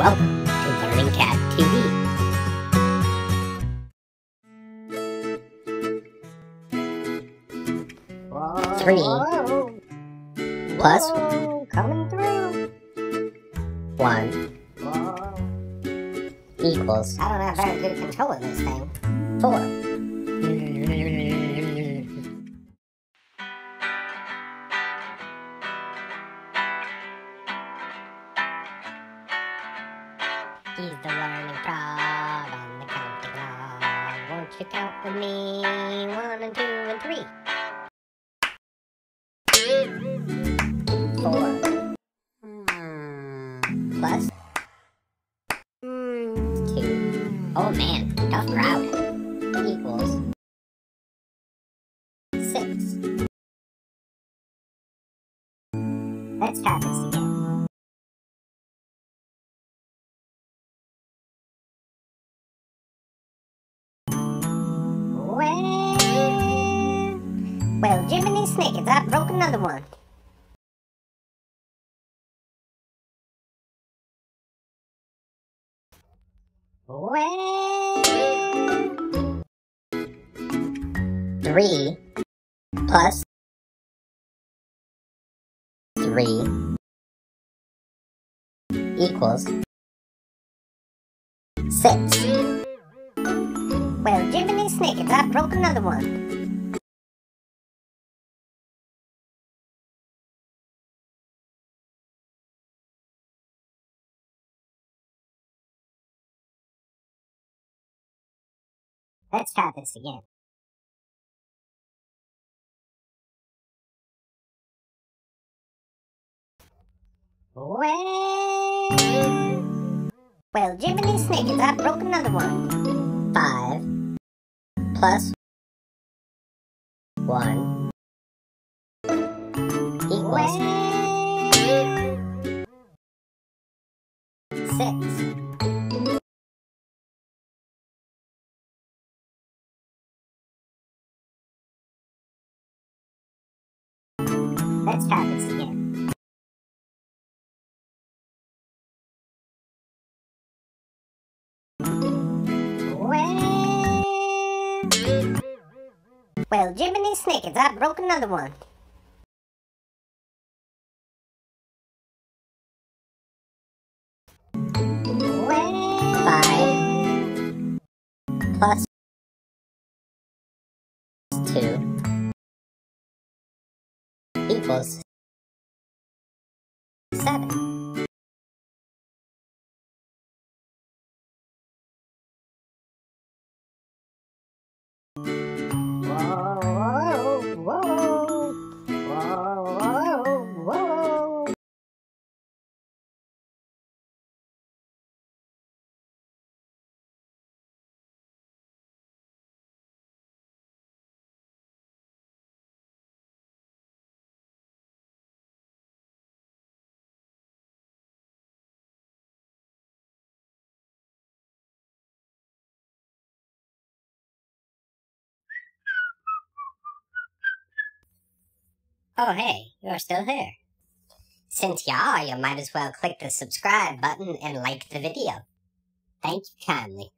Welcome to Learning Cat TV. Three plus coming through. one equals I don't have very good control of this thing. four. He's the learning frog on the counting log. Won't you count with me? One and two and three. Four Hmm. plus two. Oh man, tough crowd. Equals six. Let's try this again. Well, Jiminy Snickets, I broke another one. Well, Three plus three equals six. well, Jiminy Snickets, I broke another one. Let's try this again. Well, well, Jiminy Snickets, I broke another one. Five plus one equals six. Let's try this again. Well, well, Jiminy Snickets, I broke another one. Plus two equals 7. Oh hey, you're still here. Since you are, you might as well click the subscribe button and like the video. Thank you kindly.